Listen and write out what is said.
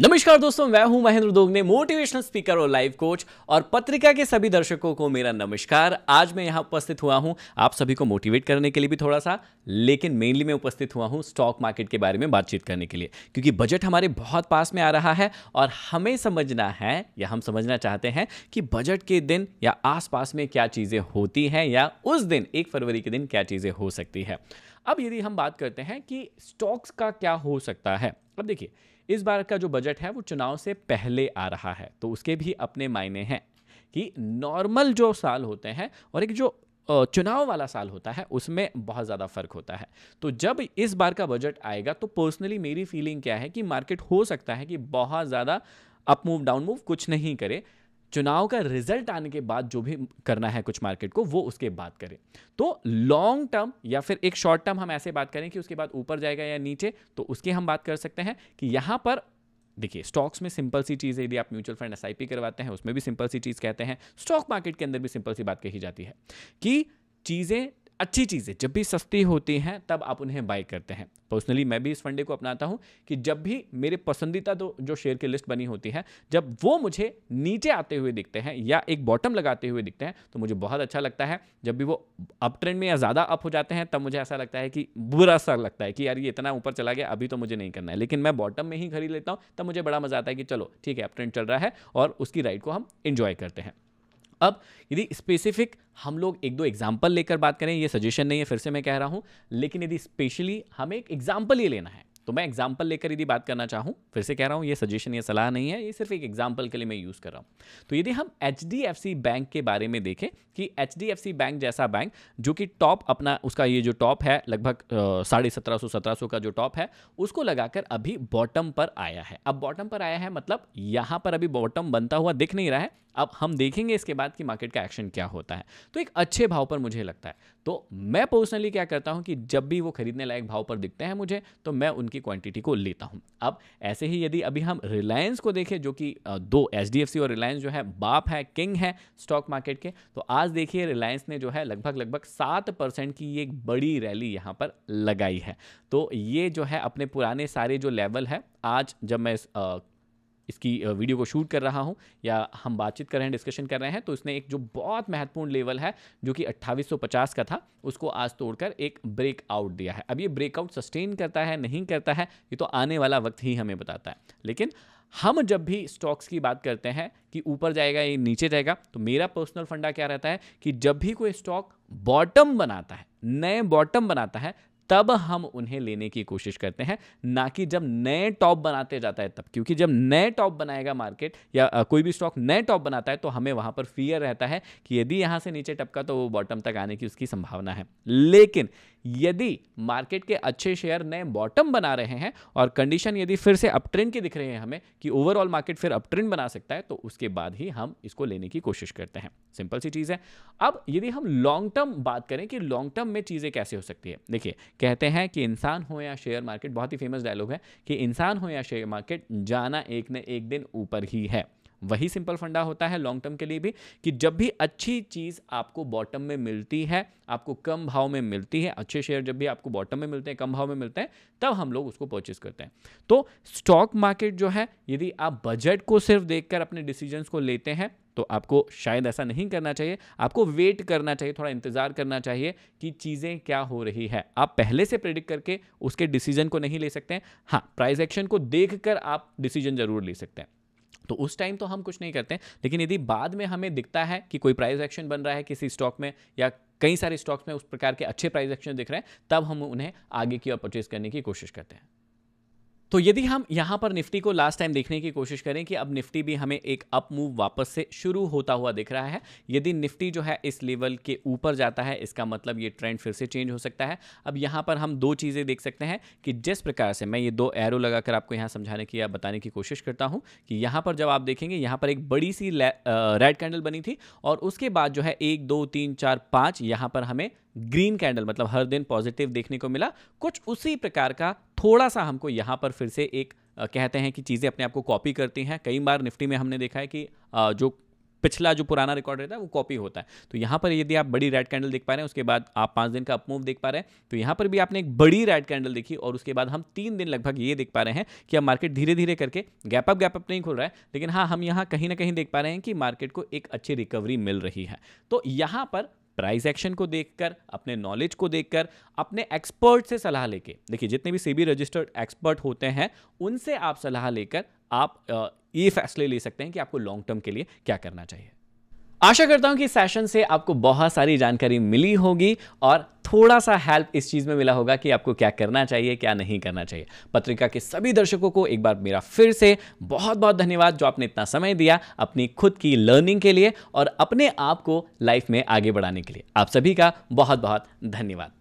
नमस्कार दोस्तों, मैं हूँ महेंद्र दोगने मोटिवेशनल स्पीकर और लाइव कोच और पत्रिका के सभी दर्शकों को मेरा नमस्कार। आज मैं यहाँ उपस्थित हुआ हूँ, आप सभी को मोटिवेट करने के लिए भी थोड़ा सा लेकिन मेनली मैं उपस्थित हुआ हूँ स्टॉक मार्केट के बारे में बातचीत करने के लिए, क्योंकि बजट हमारे बहुत पास में आ रहा है और हमें समझना है, या हम समझना चाहते हैं कि बजट के दिन या आसपास में क्या चीज़ें होती हैं, या उस दिन, एक फरवरी के दिन क्या चीज़ें हो सकती है। अब यदि हम बात करते हैं कि स्टॉक्स का क्या हो सकता है, अब देखिए इस बार का जो बजट है, वो चुनाव से पहले आ रहा है। तो उसके भी अपने मायने हैं कि नॉर्मल जो साल होते हैं और एक जो चुनाव वाला साल होता है, उसमें बहुत ज़्यादा फ़र्क होता है। तो जब इस बार का बजट आएगा तो पर्सनली मेरी फीलिंग क्या है कि मार्केट हो सकता है कि बहुत ज़्यादा अप मूव डाउन मूव कुछ नहीं करे। चुनाव का रिज़ल्ट आने के बाद जो भी करना है कुछ मार्केट को, वो उसके बाद करें। तो लॉन्ग टर्म या फिर एक शॉर्ट टर्म हम ऐसे बात करें कि उसके बाद ऊपर जाएगा या नीचे तो उसकी हम बात कर सकते हैं कि यहाँ पर, देखिए स्टॉक्स में सिंपल सी चीज़ है यदि आप म्यूचुअल फंड एसआईपी करवाते हैं, उसमें भी सिंपल सी चीज़ कहते हैं स्टॉक मार्केट के अंदर भी सिंपल सी बात कही जाती है कि चीज़ें अच्छी चीज़ें, जब भी सस्ती होती हैं, तब आप उन्हें बाय करते हैं। पर्सनली मैं भी इस फंडे को अपनाता हूँ कि जब भी मेरे पसंदीदा तो जो शेयर की लिस्ट बनी होती है, जब वो मुझे नीचे आते हुए दिखते हैं या एक बॉटम लगाते हुए दिखते हैं तो मुझे बहुत अच्छा लगता है। जब भी वो अप ट्रेंड में या ज़्यादा अप हो जाते हैं, तब मुझे ऐसा लगता है कि बुरा सा लगता है कि यार, ये इतना ऊपर चला गया, अभी तो मुझे नहीं करना है। लेकिन मैं बॉटम में ही खरीद लेता हूँ, तब मुझे बड़ा मज़ा आता है कि चलो, ठीक है अप ट्रेंड चल रहा है और उसकी राइड को हम इंजॉय करते हैं। अब यदि स्पेसिफिक हम लोग एक दो एग्ज़ाम्पल लेकर बात करें, ये सजेशन नहीं है, फिर से मैं कह रहा हूँ, लेकिन यदि स्पेशली हमें एक एग्ज़ाम्पल ये लेना है तो मैं एग्ज़ाम्पल लेकर यदि बात करना चाहूँ, फिर से कह रहा हूँ, ये सजेशन या सलाह नहीं है, ये सिर्फ़ एक एग्ज़ाम्पल के लिए मैं यूज़ कर रहा हूँ। तो यदि हम एच बैंक के बारे में देखें कि एचडीएफसी बैंक जैसा बैंक जो कि टॉप अपना, उसका ये जो टॉप है, लगभग साढ़े सत्रह सौ सत्रह सौ का जो टॉप है, उसको लगाकर अभी बॉटम पर आया है। अब बॉटम पर आया है मतलब यहाँ पर अभी बॉटम बनता हुआ दिख नहीं रहा है। अब हम देखेंगे इसके बाद कि मार्केट का एक्शन क्या होता है। तो एक अच्छे भाव पर मुझे लगता है। तो मैं पर्सनली क्या करता हूँ कि जब भी वो खरीदने लायक भाव पर दिखते हैं मुझे तो मैं उनकी क्वांटिटी को लेता हूँ। अब ऐसे ही यदि अभी हम रिलायंस को देखें, जो कि दो एच और रिलायंस जो है, बाप है किंग है स्टॉक मार्केट के तो आज देखिए रिलायंस ने जो है लगभग लगभग सात परसेंट की एक बड़ी रैली यहाँ पर लगाई है। तो ये जो है अपने पुराने सारे जो लेवल है, आज जब मैं इसकी वीडियो को शूट कर रहा हूँ या हम बातचीत कर रहे हैं, डिस्कशन कर रहे हैं तो इसने एक जो बहुत महत्वपूर्ण लेवल है, जो कि 2850 का था, उसको आज तोड़कर एक ब्रेकआउट दिया है। अब ये ब्रेकआउट सस्टेन करता है, नहीं करता है, ये तो आने वाला वक्त ही हमें बताता है। लेकिन हम जब भी स्टॉक्स की बात करते हैं कि ऊपर जाएगा या नीचे जाएगा तो मेरा पर्सनल फंडा क्या रहता है कि जब भी कोई स्टॉक बॉटम बनाता है, नए बॉटम बनाता है तब हम उन्हें लेने की कोशिश करते हैं, ना कि जब नए टॉप बनाते जाता है तब। क्योंकि जब नए टॉप बनाएगा मार्केट या कोई भी स्टॉक नए टॉप बनाता है तो हमें वहाँ पर फियर रहता है कि यदि यहाँ से नीचे टपका तो वो बॉटम तक आने की उसकी संभावना है। लेकिन यदि मार्केट के अच्छे शेयर नए बॉटम बना रहे हैं और कंडीशन यदि फिर से अप ट्रेंड की दिख रहे हैं हमें कि ओवरऑल मार्केट फिर अप ट्रेंड बना सकता है तो उसके बाद ही हम इसको लेने की कोशिश करते हैं। सिंपल सी चीज़ है। अब यदि हम लॉन्ग टर्म बात करें कि लॉन्ग टर्म में चीज़ें कैसे हो सकती है। देखिए, कहते हैं कि इंसान हो या शेयर मार्केट बहुत ही फ़ेमस डायलॉग है कि इंसान हो या शेयर मार्केट जाना एक न एक दिन ऊपर ही है। वही सिंपल फंडा होता है लॉन्ग टर्म के लिए भी, कि जब भी अच्छी चीज़ आपको बॉटम में मिलती है, आपको कम भाव में मिलती है, अच्छे शेयर जब भी आपको बॉटम में मिलते हैं, कम भाव में मिलते हैं, तब हम लोग उसको परचेस करते हैं। तो स्टॉक मार्केट जो है, यदि आप बजट को सिर्फ़ देखकर अपने डिसीजंस को लेते हैं तो आपको शायद ऐसा नहीं करना चाहिए। आपको वेट करना चाहिए, थोड़ा इंतज़ार करना चाहिए कि चीज़ें क्या हो रही है। आप पहले से प्रेडिक्ट करके उसके डिसीज़न को नहीं ले सकते हैं। हाँ प्राइस एक्शन को देख आप डिसीज़न ज़रूर ले सकते हैं। तो उस टाइम तो हम कुछ नहीं करते लेकिन यदि बाद में हमें दिखता है कि कोई प्राइस एक्शन बन रहा है किसी स्टॉक में या कई सारे स्टॉक्स में उस प्रकार के अच्छे प्राइस एक्शन दिख रहे हैं, तब हम उन्हें आगे की ओर परचेज करने की कोशिश करते हैं। तो यदि हम यहाँ पर निफ्टी को लास्ट टाइम देखने की कोशिश करें कि अब निफ्टी भी हमें एक अप मूव वापस से शुरू होता हुआ दिख रहा है, यदि निफ्टी जो है इस लेवल के ऊपर जाता है, इसका मतलब ये ट्रेंड फिर से चेंज हो सकता है। अब यहाँ पर हम दो चीज़ें देख सकते हैं कि जिस प्रकार से, मैं ये दो एरो लगाकर आपको यहाँ समझाने की या बताने की कोशिश करता हूँ कि यहाँ पर जब आप देखेंगे, यहाँ पर एक बड़ी सी रेड कैंडल बनी थी और उसके बाद जो है एक, दो, तीन, चार, पाँच यहाँ पर हमें ग्रीन कैंडल मतलब हर दिन पॉजिटिव देखने को मिला। कुछ उसी प्रकार का थोड़ा सा हमको यहाँ पर फिर से एक कहते हैं कि चीज़ें अपने आप को कॉपी करती हैं। कई बार निफ्टी में हमने देखा है कि जो पिछला जो पुराना रिकॉर्ड रहता है वो कॉपी होता है। तो यहाँ पर यदि आप बड़ी रेड कैंडल देख पा रहे हैं, उसके बाद आप पाँच दिन का अपमूव देख पा रहे हैं तो यहाँ पर भी आपने एक बड़ी रेड कैंडल देखी और उसके बाद हम तीन दिन लगभग ये देख पा रहे हैं कि अब मार्केट धीरे धीरे करके गैप अप गैप अप नहीं खुल रहा है, लेकिन हाँ हम यहाँ कहीं ना कहीं देख पा रहे हैं कि मार्केट को एक अच्छी रिकवरी मिल रही है। तो यहाँ पर प्राइस एक्शन को देखकर, अपने नॉलेज को देखकर, अपने एक्सपर्ट से सलाह लेके। देखिए, जितने भी सीबी रजिस्टर्ड एक्सपर्ट होते हैं, उनसे आप सलाह लेकर आप ये फैसले ले सकते हैं कि आपको लॉन्ग टर्म के लिए क्या करना चाहिए। आशा करता हूँ कि सेशन से आपको बहुत सारी जानकारी मिली होगी और थोड़ा सा हेल्प इस चीज़ में मिला होगा कि आपको क्या करना चाहिए, क्या नहीं करना चाहिए। पत्रिका के सभी दर्शकों को एक बार मेरा फिर से बहुत बहुत धन्यवाद जो आपने इतना समय दिया अपनी खुद की लर्निंग के लिए और अपने आप को लाइफ में आगे बढ़ाने के लिए। आप सभी का बहुत बहुत धन्यवाद।